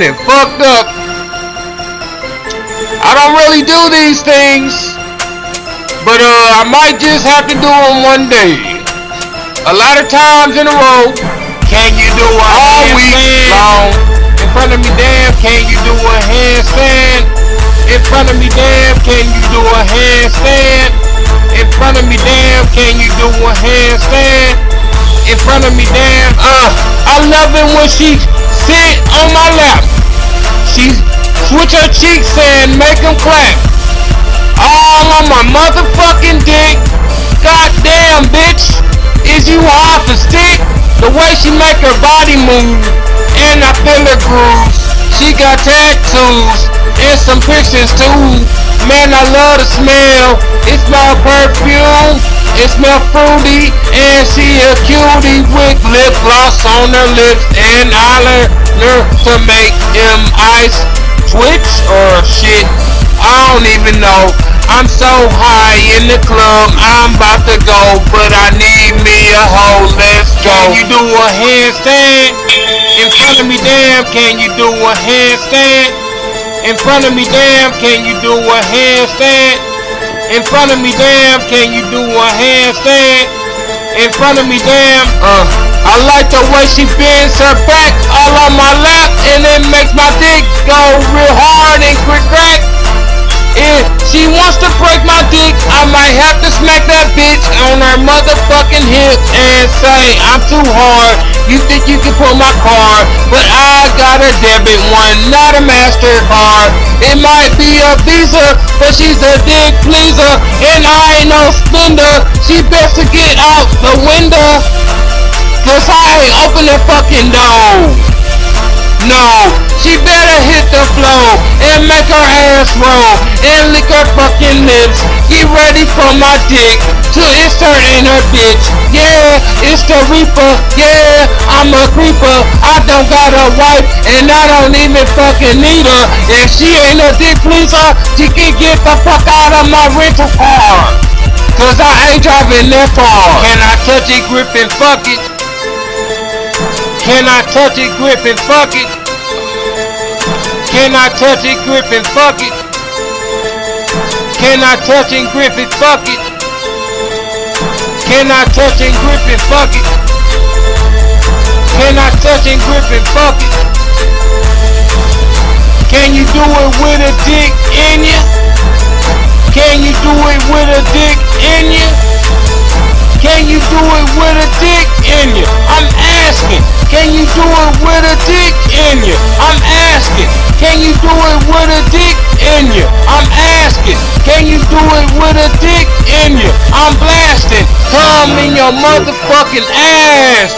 and fucked up. I don't really do these things, but uh, I might just have to do them one day. A lot of times in a row. Can you do a all week long? In front of me, damn, can you do a handstand? In front of me, damn, can you do a handstand? In front of me, damn, can you do a handstand? In front of me, damn, uh, I love it when she sit on my lap. She switch her cheeks and make them clap. All on my motherfucking dick. Goddamn, bitch. Is you off a stick? The way she make her body move, and I feel her grooves. She got tattoos and some pictures too. Man, I love the smell. It smell perfume. It smell fruity, and she a cutie lip gloss on her lips, and I learned to make them eyes twitch or shit. I don't even know. I'm so high in the club, I'm about to go, but I need me a hoe, let's go. Can you do a handstand? In front of me, damn, can you do a handstand? In front of me, damn, can you do a handstand? In front of me, damn, can you do a handstand? In front of me, damn, uh, I like the way she bends her back all on my lap, and it makes my dick go real hard and quick crack. If she wants to break my dick, I might have to smack that bitch on her motherfucking hip and say, I'm too hard. You think you can pull my card, but I got a debit one, not a MasterCard. It might be a Visa, but she's a dick pleaser, and I ain't no spender. She best to get out the window, I ain't open the fucking door. No, she better hit the floor and make her ass roll and lick her fucking lips. Get ready for my dick to it's in her bitch. Yeah, it's Tha Reapa. Yeah, I'm a creeper. I don't got a wife and I don't even fucking need her. If she ain't a dick pleaser, she can get the fuck out of my rental car. Cause I ain't driving that far. Can I touch it, grip and fuck it? Can I touch it, grip and fuck it? Can I touch it, grip and fuck it? Can I touch and grip it, fuck it? Can I touch and grip fuck it? Can I touch and grip fuck it? Can you do it with a dick in you? Can you do it with a dick in you? Can you do it with a dick in you? Asking. Can you do it with a dick in you? I'm asking. Can you do it with a dick in you? I'm asking. Can you do it with a dick in you? I'm blasting. Come in your motherfucking ass.